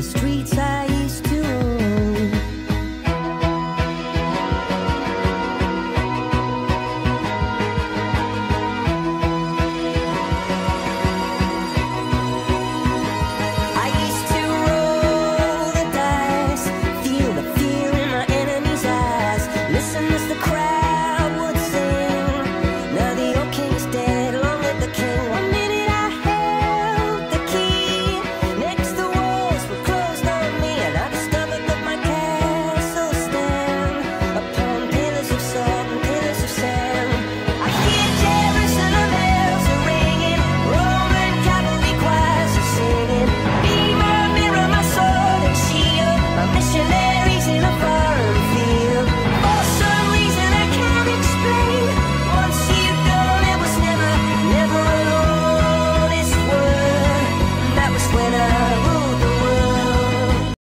the streets I